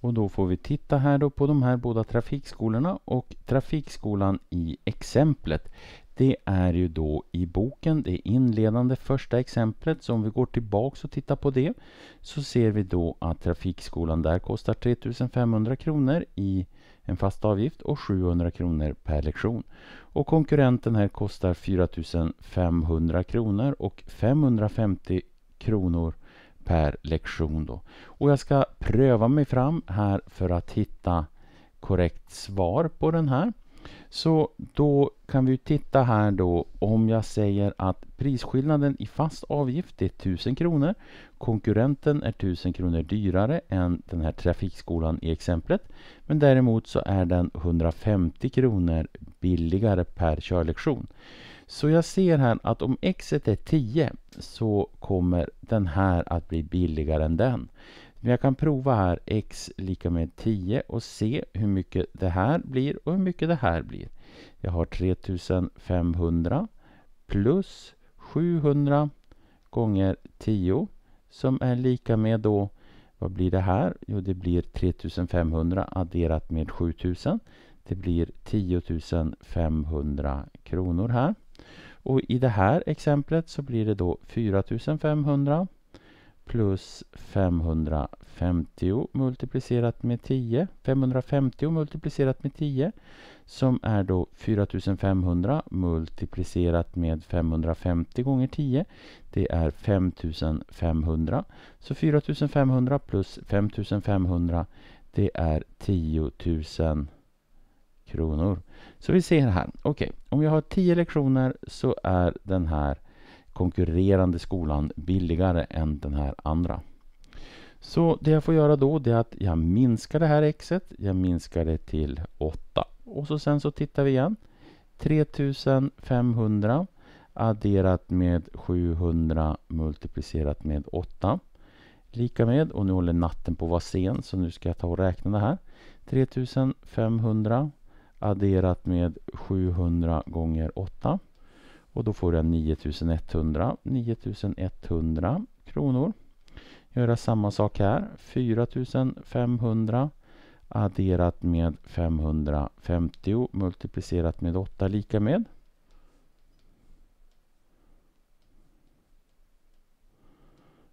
Och då får vi titta här då på de här båda trafikskolorna och trafikskolan i exemplet. Det är ju då i boken, det inledande första exemplet. Så om vi går tillbaks och tittar på det så ser vi då att trafikskolan där kostar 3500 kronor i en fast avgift och 700 kronor per lektion. Och konkurrenten här kostar 4500 kronor och 550 kronor per lektion. Då. Och jag ska pröva mig fram här för att hitta korrekt svar på den här. Så då kan vi titta här då om jag säger att prisskillnaden i fast avgift är 1000 kronor. Konkurrenten är 1000 kronor dyrare än den här trafikskolan i exemplet. Men däremot så är den 150 kronor billigare per körlektion. Så jag ser här att om x är 10 så kommer den här att bli billigare än den. Men jag kan prova här x lika med 10 och se hur mycket det här blir och hur mycket det här blir. Jag har 3500 plus 700 gånger 10 som är lika med då, vad blir det här? Jo, det blir 3500 adderat med 7000. Det blir 10 500 kronor här. Och i det här exemplet så blir det då 4500 plus 550 multiplicerat med 10. 550 multiplicerat med 10 som är då 4500 multiplicerat med 550 gånger 10. Det är 5500. Så 4500 plus 5500 det är 10 000 kronor. Så vi ser här. Okej, okay. om jag har 10 lektioner så är den här konkurrerande skolan billigare än den här andra. Så det jag får göra då det är att jag minskar det här xet. Jag minskar det till 8. Och så sen så tittar vi igen. 3500 adderat med 700 multiplicerat med 8. Lika med, och nu håller natten på att vara sen så nu ska jag ta och räkna det här. 3500 adderat med 700 gånger 8. Och då får jag 9100. 9100 kronor. Göra samma sak här. 4500 adderat med 550 multiplicerat med 8 lika med.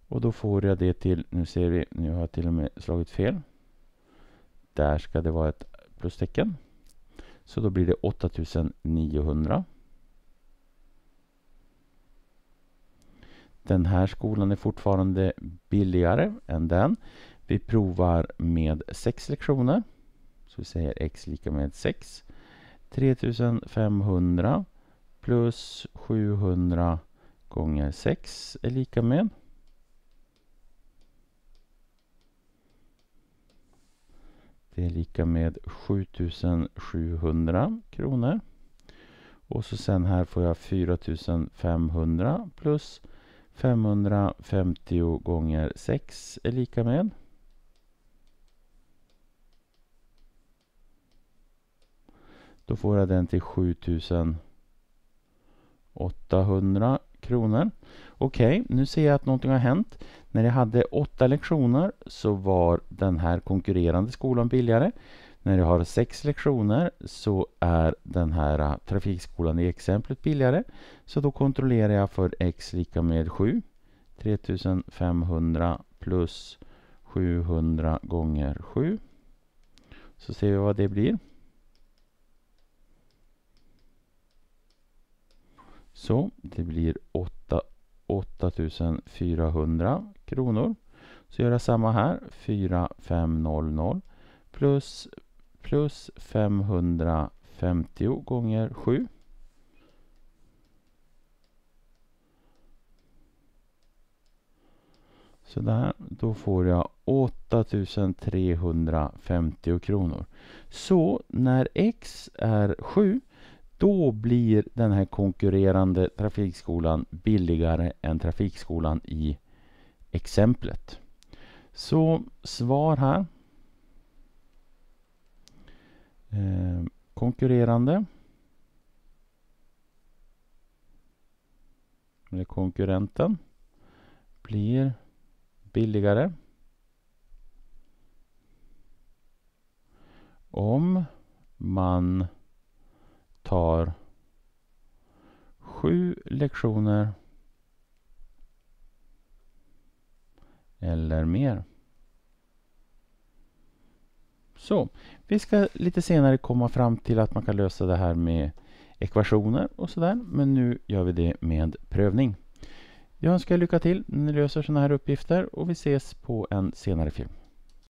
Och då får jag det till, nu ser vi, nu har jag till och med slagit fel. Där ska det vara ett plustecken. Så då blir det 8900. Den här skolan är fortfarande billigare än den. Vi provar med sex lektioner. Så vi säger x lika med 6. 3500 plus 700 gånger 6 är lika med Det är lika med 7700 kronor. Och så sen här får jag 4500 plus 550 gånger 6 är lika med Då får jag den till 7800 kronor. Okej, okay, nu ser jag att någonting har hänt. När jag hade åtta lektioner så var den här konkurrerande skolan billigare. När jag har sex lektioner så är den här äh, trafikskolan i exemplet billigare. Så då kontrollerar jag för x lika med 7. 3500 plus 700 gånger 7. Så ser vi vad det blir. Så det blir 8, 8400 kronor. Så gör jag samma här. 4500 plus plus 550 gånger 7. Så där, då får jag 8350 kronor. Så när x är 7 då blir den här konkurrerande trafikskolan billigare än trafikskolan i exemplet. Så svar här Eh, konkurrerande. Eller konkurrenten blir billigare. om man tar sju lektioner eller mer. Så, vi ska lite senare komma fram till att man kan lösa det här med ekvationer och sådär. Men nu gör vi det med prövning. Jag önskar lycka till när ni löser sådana här uppgifter och vi ses på en senare film.